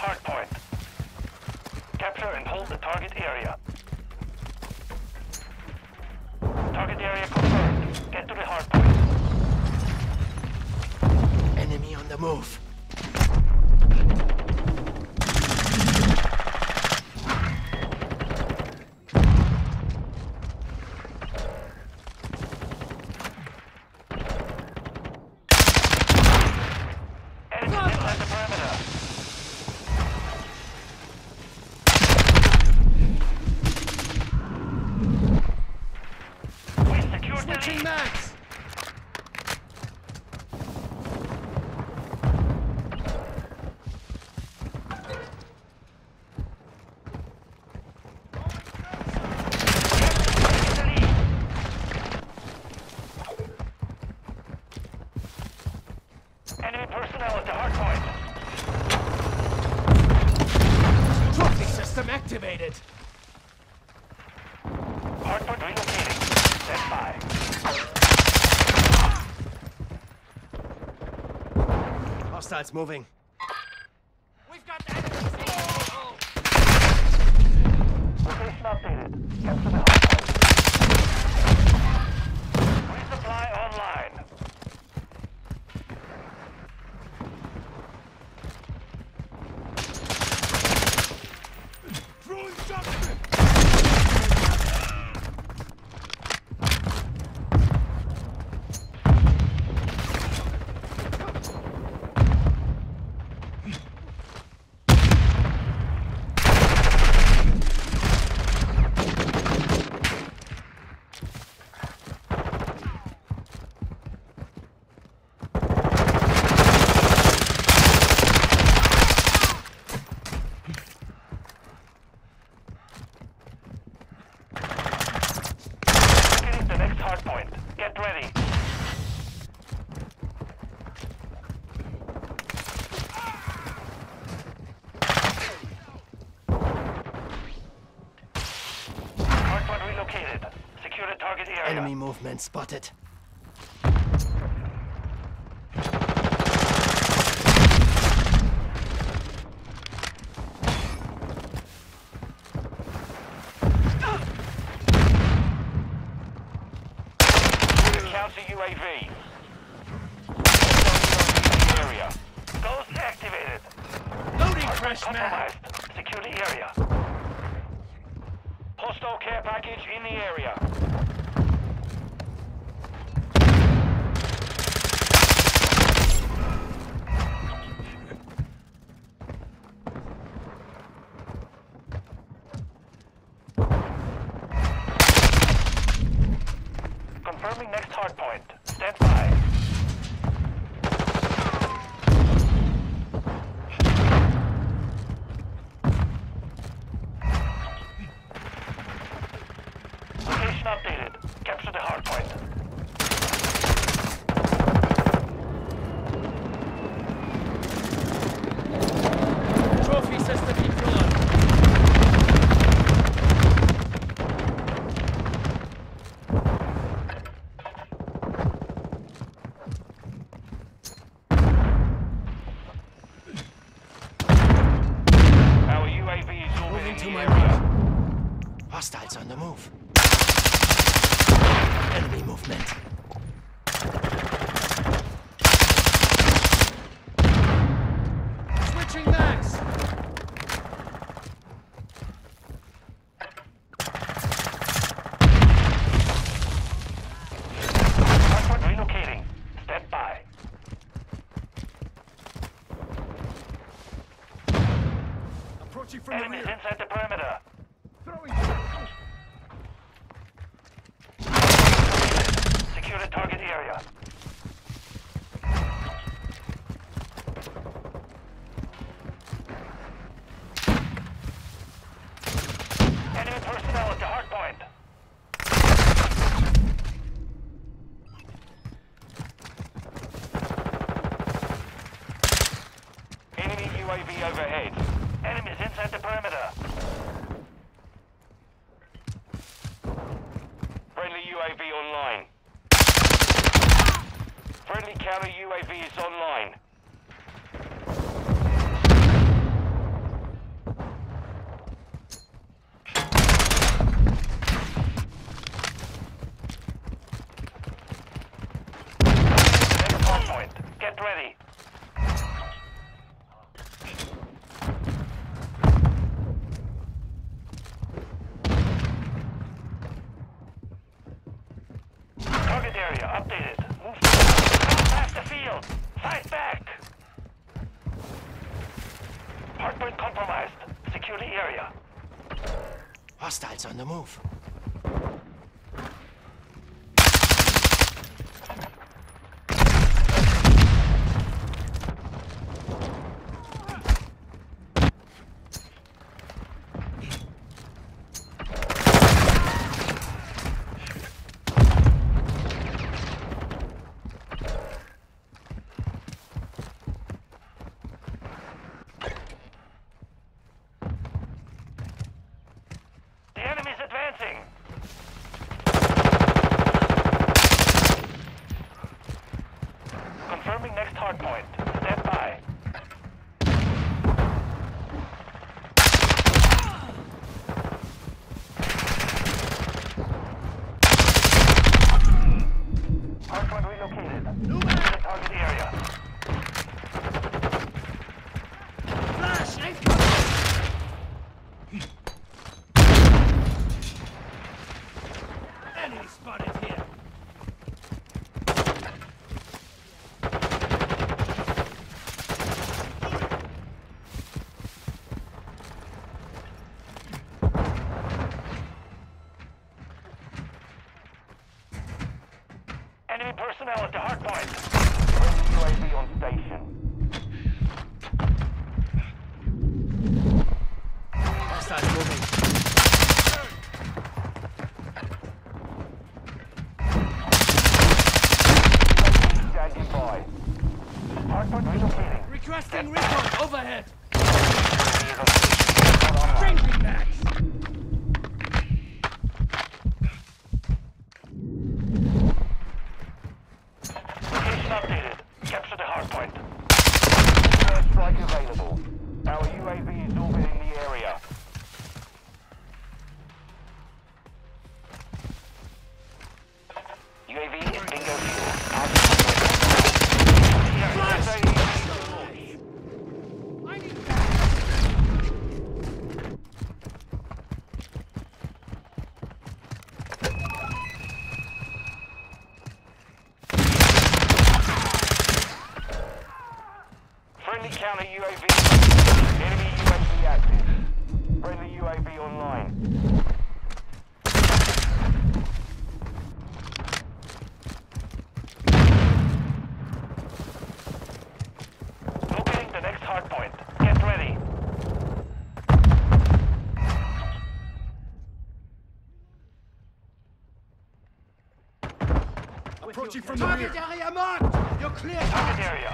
hard point. Capture and hold the target area. Target area confirmed. Get to the hard point. Enemy on the move. Enemies inside the perimeter. We lead. max. Taking the lead. Enemy personnel at the hard point. Trophy system activated. Hardpoint relocating. Stand by. Hostiles moving. We've got enemies. Location updated. Get to the hardpoint. Resupply online. Throwing something. Getting the next hardpoint. Get ready. Hardpoint relocated. Secure the target area. Enemy movement spotted. Counter UAV. UAV area. Ghost activated. Loading fresh mag. Location updated. Capture the hardpoint. Approaching from the rear. inside the perimeter. Throwing. Secure the target area. Enemy personnel at the hardpoint. Enemy UAV overhead. Enemies inside the perimeter. Friendly UAV online. Friendly counter UAV is online. Get ready. Target area updated. Move past the field. Fight back. Hardpoint compromised. Secure the area. Hostiles on the move. The enemy's advancing. Confirming next hardpoint. Stand by. Hardpoint relocated. Target area. Flash! Incoming! Enemy spotted here. Enemy personnel Requesting recon overhead. Changing backs. Friendly counter UAV. Enemy UAV active. Friendly UAV online. Locating the next hardpoint. Get ready. Approaching from the rear. Target area marked. You're clear. Target area